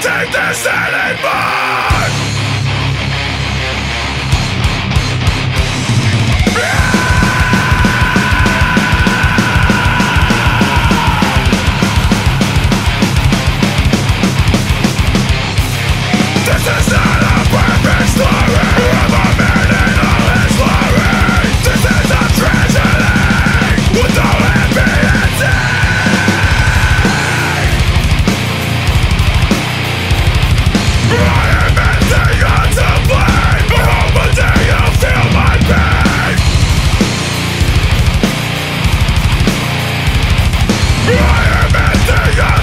take this anymore! I am in the